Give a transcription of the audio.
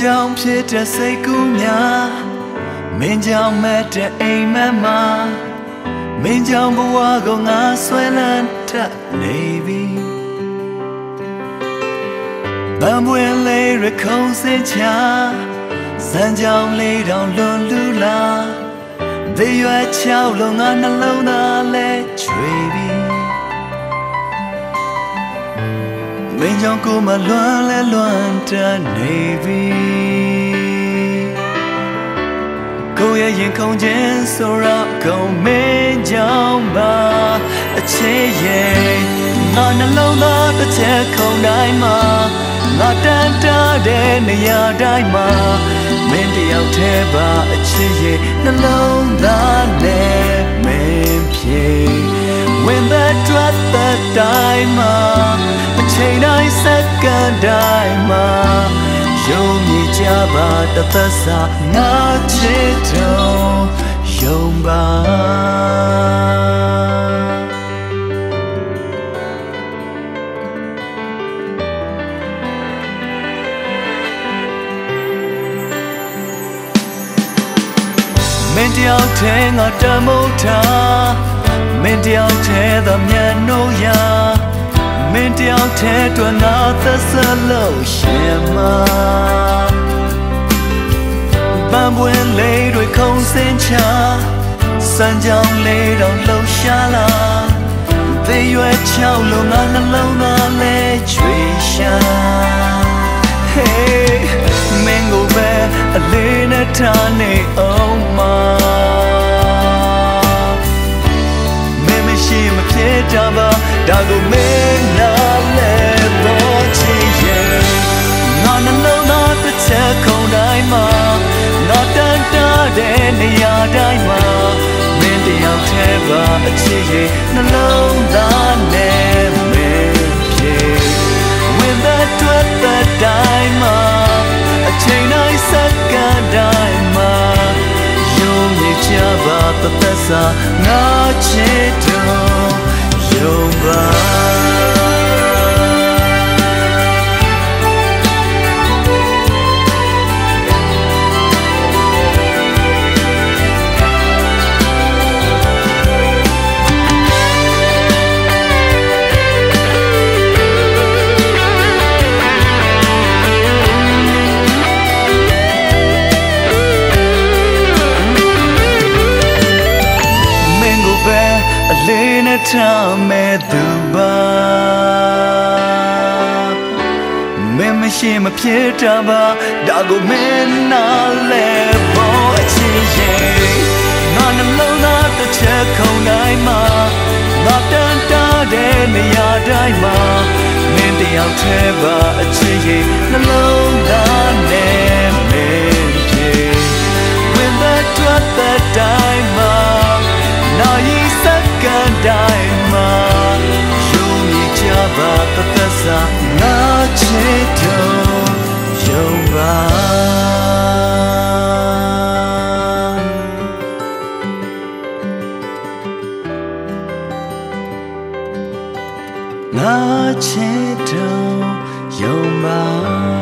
ကြောင့်ဖြစ်တဲ့စိတ်ကူးများမင်းကြောင့်မဲ့တဲ့အိမ်မက်မှာမင်းကြောင့်ဘဝကိုငါဆွဲလန်းတတ်နေပြီဘံပွင့်လေးရခုံစင်ချာစံကြောင်လေးတောင်လွန်လူလာဒေရွယ်ချောက်လုံးငါနှလုံးသားလဲချွေပြီ မင်းကြောင့်ကိုမလွမ်းလဲလွမ်းတတ်နေပြီကိုရဲ့ရင်ခုန်ခြင်းဆိုတော့ကုန်မင်းကြောင့်ပါအချစ်ရဲ့ငါနှလုံးသားတစ်ချက်ခုန်တိုင်းမှာငါတန်တားတဲ့နေရာတိုင်းမှာမင်းတယောက်တည်းပါအချစ်ရဲ့နှလုံးသားနဲ့မင်းဖြေ When the drop the time အချိန်တိုင်းစ က္ကန့်တိုင်းမှာယုံကြည်ကြပါတသက်စာငါချစ်တော်ယုံပါမင်းတယောက်တည်းငါတမိုးထားမင်းတယောက်တည်းသောမျက်နှာရာမ င်းတယောက်တည်းတွင်ငါသက်ဆက်လို့ရှင်မှာပန်းပွင့်လေးတွေခုံစင်ချစံကြောင်လေးတော့လှူရှားလာသေရွယ်ချောက်လုံးငါနှလုံးသားလဲချွေရှာ Hey မင်းကိုပဲအလေးနဲ့ထားနေအောင်မှာမင်းမရှိမဖြစ်တာပါဒါကိုမင်း အချစ်ရဲ့နှလုံးသားနဲ့မင်းပြေ When the twat the time အချိန်တိုင်းစက္ကန့်တိုင်းမှာယုံကြည်ကြပါတသက်စာငါချစ် လေးနဲ့ထားမဲ့သူပါမင်းမရှိမဖြစ်တာပါဒါကိုမင်းနာလဲပေါ်အချင်ရဲ့ငါနှလုံးသားတစ်ချက်ခုန်တိုင်းမှာငါတန်တားတဲ့နေရာတိုင်းမှာမင်းတယောက်တည်းပါအချင်ရဲ့နှလုံး မှာယုံကြည်ကြပါတသက်စာငါချစ်တော်ယုံပါငါချစ်တော်ယုံပါ